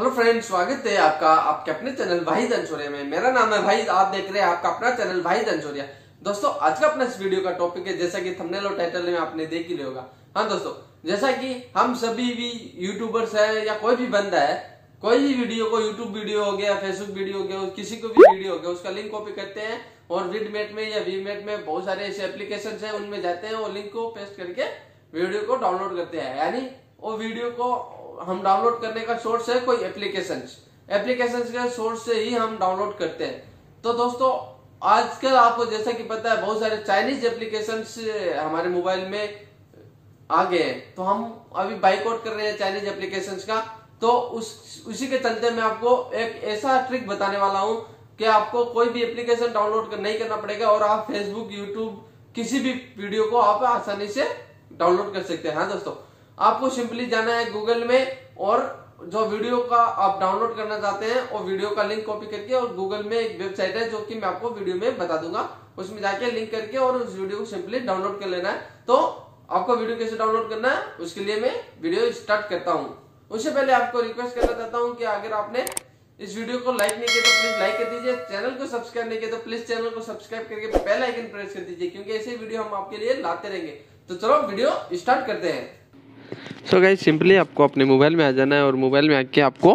Hello friends स्वागत है आपका, आपके अपने चैनल वाहिद अंशोरिया में। मेरा नाम है भाई आप देख रहे हैं आपका अपना चैनल वाहिद अंशोरिया दोस्तों, आज का अपना इस वीडियो का टॉपिक है, जैसा कि थंबनेल और टाइटल में आपने देख ही होगा। हाँ दोस्तों, जैसा कि हम सभी भी यूट्यूबर्स है या कोई भी बंदा है, कोई भी वीडियो को यूट्यूब वीडियो हो गया फेसबुक वीडियो हो गया किसी को भी वीडियो हो गया, उसका लिंक कॉपी करते हैं और विडमेट में या वीमेट में बहुत सारे ऐसे एप्लीकेशन है, उनमें जाते हैं और लिंक को पेस्ट करके वीडियो को डाउनलोड करते हैं। यानी वो वीडियो को हम डाउनलोड करने का सोर्स है कोई एप्लीकेशन एप्लीकेशन के सोर्स से ही हम डाउनलोड करते हैं। तो दोस्तों आजकल आपको जैसा कि पता है बहुत सारे चाइनीज़ एप्लीकेशन हमारे मोबाइल में आ गए हैं। तो हम अभी बाइकआउट कर रहे हैं चाइनीज़ एप्लीकेशन का। तो उस उसी के चलते मैं आपको एक ऐसा ट्रिक बताने वाला हूँ कि आपको कोई भी एप्लीकेशन डाउनलोड कर, नहीं करना पड़ेगा और आप फेसबुक यूट्यूब किसी भी वीडियो को आप आसानी से डाउनलोड कर सकते हैं। हाँ दोस्तों आपको सिंपली जाना है गूगल में और जो वीडियो का आप डाउनलोड करना चाहते हैं और वीडियो का लिंक कॉपी करके और गूगल में एक वेबसाइट है जो कि मैं आपको वीडियो में बता दूँगा। उसमें जाके लिंक करके और उस वीडियो को सिंपली डाउनलोड कर लेना है। तो आपको वीडियो कैसे डाउनलोड करना है, उसके लिए मैं वीडियो स्टार्ट करता हूँ। उससे पहले आपको रिक्वेस्ट करना चाहता हूँ कि अगर आपने इस वीडियो को लाइक नहीं किया तो प्लीज़ लाइक कर दीजिए। चैनल को सब्सक्राइब नहीं किया तो प्लीज़ चैनल को सब्सक्राइब करके बेल आइकन प्रेस कर दीजिए, क्योंकि ऐसे वीडियो हम आपके लिए लाते रहेंगे। तो चलो वीडियो स्टार्ट करते हैं। सो गाइज़ सिंपली आपको अपने मोबाइल में आ जाना है और मोबाइल में आके आपको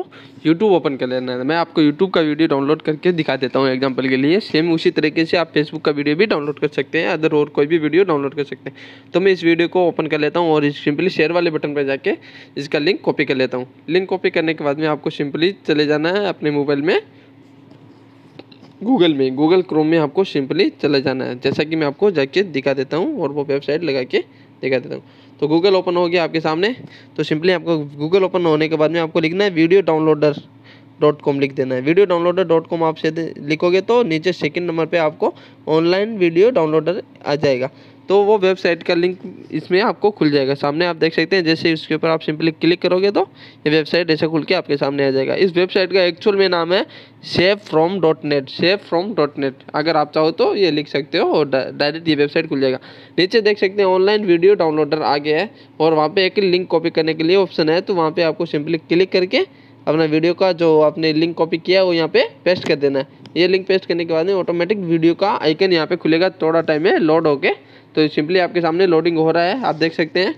यूट्यूब ओपन कर लेना है। मैं आपको यूट्यूब का वीडियो डाउनलोड करके दिखा देता हूँ एग्जांपल के लिए। सेम उसी तरीके से आप फेसबुक का वीडियो भी डाउनलोड कर सकते हैं अदर और कोई भी वीडियो डाउनलोड कर सकते हैं। तो मैं इस वीडियो को ओपन कर लेता हूँ और सिंपली शेयर वाले बटन पर जाके इसका लिंक कॉपी कर लेता हूँ। लिंक कॉपी करने के बाद में आपको सिंपली चले जाना है अपने मोबाइल में गूगल में। गूगल क्रोम में आपको सिंपली चले जाना है। जैसा कि मैं आपको जाके दिखा देता हूँ और वो वेबसाइट लगा के दिखा देता हूँ। तो गूगल ओपन हो गया आपके सामने। तो सिंपली आपको गूगल ओपन होने के बाद में आपको लिखना है वीडियो डाउनलोडर डॉट कॉम लिख देना है। वीडियो डाउनलोडर डॉट कॉम आप से लिखोगे तो नीचे सेकंड नंबर पे आपको ऑनलाइन वीडियो डाउनलोडर आ जाएगा। तो वो वेबसाइट का लिंक इसमें आपको खुल जाएगा। सामने आप देख सकते हैं, जैसे इसके ऊपर आप सिंपली क्लिक करोगे तो ये वेबसाइट ऐसे खुल के आपके सामने आ जाएगा। इस वेबसाइट का एक्चुअल में नाम है save from dot net save from dot net अगर आप चाहो तो ये लिख सकते हो और डायरेक्ट ये वेबसाइट खुल जाएगा। नीचे देख सकते हैं, ऑनलाइन वीडियो डाउनलोडर आ गया है और वहाँ पर एक लिंक कॉपी करने के लिए ऑप्शन है। तो वहाँ पर आपको सिंपली क्लिक करके अपना वीडियो का जो आपने लिंक कॉपी किया है, वो यहाँ पे पेस्ट कर देना है। ये लिंक पेस्ट करने के बाद में ऑटोमेटिक वीडियो का आइकन यहाँ पे खुलेगा, थोड़ा टाइम में लोड होके तो सिंपली आपके सामने लोडिंग हो रहा है, आप देख सकते हैं।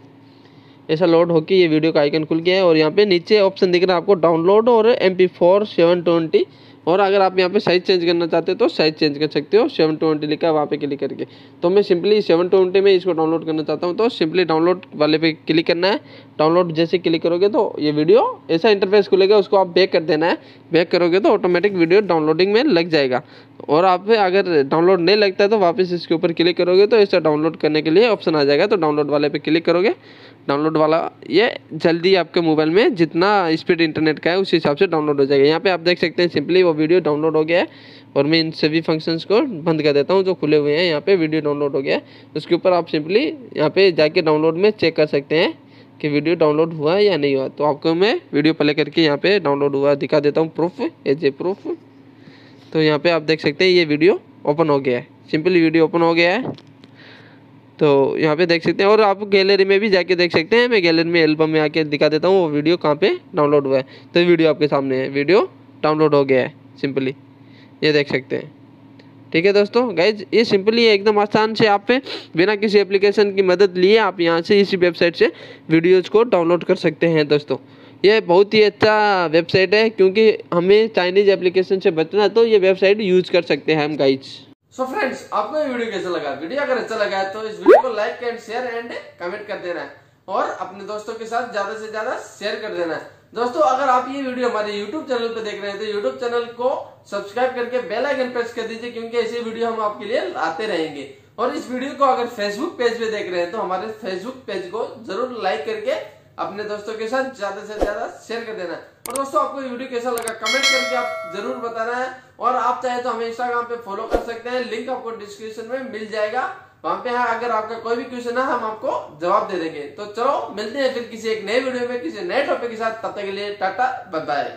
ऐसा लोड होकर ये वीडियो का आइकन खुल गया है और यहाँ पे नीचे ऑप्शन दिख रहा है आपको डाउनलोड और M P four seven twenty और अगर आप यहाँ पे साइज़ चेंज करना चाहते हो तो साइज़ चेंज कर सकते हो सेवन ट्वेंटी लिखा है वहाँ पे क्लिक करके। तो मैं सिंपली सेवन ट्वेंटी में इसको डाउनलोड करना चाहता हूँ तो सिंपली डाउनलोड वाले पे क्लिक करना है। डाउनलोड जैसे क्लिक करोगे तो ये वीडियो ऐसा इंटरफेस खुलेगा, उसको आप बैक कर देना है। बैक करोगे तो ऑटोमेटिक वीडियो डाउनलोडिंग में लग जाएगा। और आप अगर डाउनलोड नहीं लगता है तो वापस इसके ऊपर क्लिक करोगे तो ऐसा डाउनलोड करने के लिए ऑप्शन आ जाएगा। तो डाउनलोड वाले पे क्लिक करोगे। डाउनलोड वाला, ये जल्दी आपके मोबाइल में जितना स्पीड इंटरनेट का है, उस हिसाब से डाउनलोड हो जाएगा। यहाँ पे आप देख सकते हैं सिंपली वो वीडियो डाउनलोड हो गया है और मैं इन सभी फ़ंक्शंस को बंद कर देता हूँ जो खुले हुए हैं। यहाँ पे वीडियो डाउनलोड हो गया है। उसके ऊपर आप सिंपली यहाँ पे जाके डाउनलोड में चेक कर सकते हैं कि वीडियो डाउनलोड हुआ है या नहीं हुआ। तो आपको मैं वीडियो प्ले करके यहाँ पे डाउनलोड हुआ दिखा देता हूँ। प्रूफ एज ए प्रूफ तो यहाँ पे आप देख सकते हैं, ये वीडियो ओपन हो गया है। सिंपली वीडियो ओपन हो गया है। तो यहाँ पे देख सकते हैं, और आप गैलरी में भी जाके देख सकते हैं। मैं गैलरी में एल्बम में आके दिखा देता हूँ, वो वीडियो कहाँ पे डाउनलोड हुआ है। तो वीडियो आपके सामने है वीडियो डाउनलोड हो गया है सिंपली ये देख सकते हैं। ठीक है दोस्तों गाइज़ ये सिंपली है, एकदम आसान से आप पे, बिना किसी एप्लीकेशन की मदद लिए आप यहाँ से इसी वेबसाइट से वीडियोज़ को डाउनलोड कर सकते हैं दोस्तों। ये बहुत ही अच्छा वेबसाइट है, क्योंकि हमें चाइनीज़ एप्लीकेशन से बचना तो ये वेबसाइट यूज़ कर सकते हैं हम गाइज़ सो फ्रेंड्स आपको ये वीडियो कैसा लगा? वीडियो अगर अच्छा लगा तो इस वीडियो को like and share and comment कर देना और अपने दोस्तों के साथ ज़्यादा से ज़्यादा शेयर कर देना दोस्तों, अगर आप ये वीडियो हमारे YouTube चैनल पे देख रहे हैं तो YouTube चैनल को सब्सक्राइब करके बेल आइकन प्रेस कर दीजिए, क्योंकि ऐसे वीडियो हम आपके लिए लाते रहेंगे। और इस वीडियो को अगर फेसबुक पेज पे देख रहे हैं तो हमारे फेसबुक पेज को ज़रूर लाइक करके अपने दोस्तों के साथ ज़्यादा से ज़्यादा शेयर कर देना। और दोस्तों, आपको वीडियो कैसा लगा? कमेंट करके आप ज़रूर बताना है। और आप चाहे तो हमें इंस्टाग्राम पे फॉलो कर सकते हैं। लिंक आपको डिस्क्रिप्शन में मिल जाएगा। वहाँ पे है, अगर आपका कोई भी क्वेश्चन है, हम आपको जवाब दे देंगे। तो चलो, मिलते हैं फिर किसी एक नए वीडियो में, किसी नए टॉपिक के साथ। तब तक के लिए टाटा बताए